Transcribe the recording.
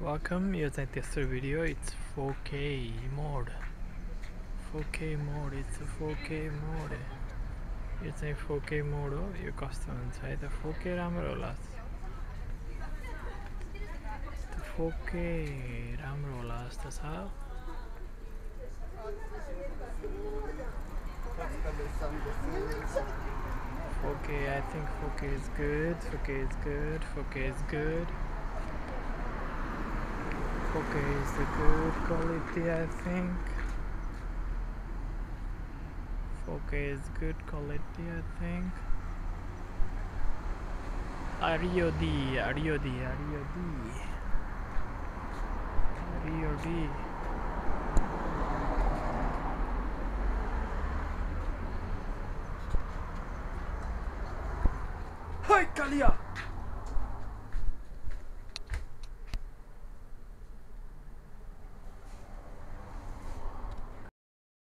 Welcome using this video. It's 4K mode. 4K mode. It's a 4K mode. यो चाहिँ 4K mode हो यो कस्तो हुन्छ है त 4K राम्रो होला 4K राम्रो होला जस्तो छ Okay, I think 4K is good. 4K is good. 4K is good. 4K is the good quality, I think. 4K is good quality, I think. Ario D, Ario D, Ario D. Ario D. Hai Kalia!